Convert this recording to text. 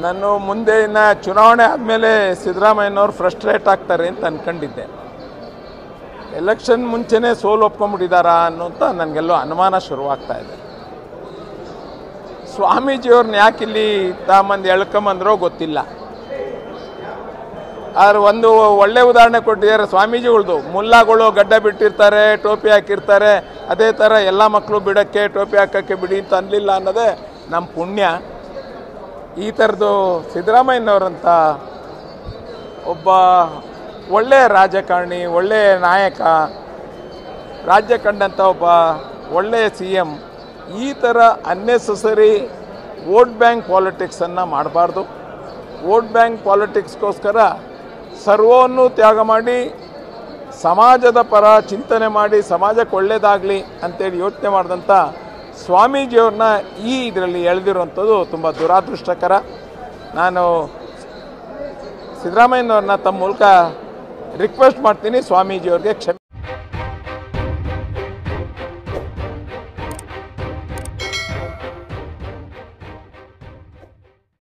ನಾನು ಮುಂದೆ ಇನ್ನು ಚುನಾವಣೆ ಆದಮೇಲೆ ಸಿದ್ದರಾಮಯ್ಯನವ್ರು ಫ್ರಸ್ಟ್ರೇಟ್ ಆಗ್ತಾರೆ ಅಂತ ಅಂದ್ಕೊಂಡಿದ್ದೆ ಎಲೆಕ್ಷನ್ ಮುಂಚೆನೇ ಸೋಲು ಒಪ್ಕೊಂಡ್ಬಿಟ್ಟಿದ್ದಾರಾ ಅನ್ನೋಂಥ ನನಗೆಲ್ಲೋ ಅನುಮಾನ ಶುರುವಾಗ್ತಾ ಇದೆ. ಸ್ವಾಮೀಜಿಯವ್ರನ್ನ ಯಾಕಿಲ್ಲಿ ತಾಮಂದು ಎಳ್ಕೊಂಬಂದ್ರೋ ಗೊತ್ತಿಲ್ಲ. ಆದ್ರೆ ಒಂದು ಒಳ್ಳೆ ಉದಾಹರಣೆ ಕೊಟ್ಟಿದ್ದಾರೆ ಸ್ವಾಮೀಜಿಗಳ್ದು. ಮುಲ್ಲಾಗಳು ಗಡ್ಡ ಬಿಟ್ಟಿರ್ತಾರೆ, ಟೋಪಿ ಹಾಕಿರ್ತಾರೆ. ಅದೇ ಥರ ಎಲ್ಲ ಮಕ್ಕಳು ಬಿಡೋಕ್ಕೆ ಟೋಪಿ ಹಾಕೋಕ್ಕೆ ಬಿಡಿ ಅಂತ ಅನ್ನಲಿಲ್ಲ ಅನ್ನೋದೇ ನಮ್ಮ ಪುಣ್ಯ. ಈ ಥರದ್ದು ಸಿದ್ದರಾಮಯ್ಯನವರಂಥ ಒಬ್ಬ ಒಳ್ಳೆಯ ರಾಜಕಾರಣಿ ಒಳ್ಳೆಯ ನಾಯಕ, ರಾಜ್ಯ ಕಂಡಂಥ ಒಬ್ಬ ಒಳ್ಳೆಯ ಸಿ ಎಂ ಈ ಥರ ಅನ್ನೆಸಸರಿ ವೋಟ್ ಬ್ಯಾಂಕ್ ಪಾಲಿಟಿಕ್ಸನ್ನು ಮಾಡಬಾರ್ದು. ವೋಟ್ ಬ್ಯಾಂಕ್ ಪಾಲಿಟಿಕ್ಸ್ಗೋಸ್ಕರ ಸರ್ವವನ್ನು ತ್ಯಾಗ ಮಾಡಿ ಸಮಾಜದ ಪರ ಚಿಂತನೆ ಮಾಡಿ ಸಮಾಜಕ್ಕೆ ಒಳ್ಳೆಯದಾಗಲಿ ಅಂತೇಳಿ ಯೋಚನೆ ಮಾಡಿದಂಥ ಸ್ವಾಮೀಜಿಯವ್ರನ್ನ ಈ ಇದರಲ್ಲಿ ಎಳೆದಿರುವಂಥದ್ದು ತುಂಬ ದುರಾದೃಷ್ಟಕರ. ನಾನು ಸಿದ್ದರಾಮಯ್ಯನವ್ರನ್ನ ತಮ್ಮ ಮೂಲಕ ರಿಕ್ವೆಸ್ಟ್ ಮಾಡ್ತೀನಿ ಸ್ವಾಮೀಜಿಯವ್ರಿಗೆ ಕ್ಷಮೆ.